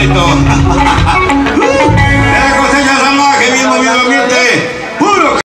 Barretón.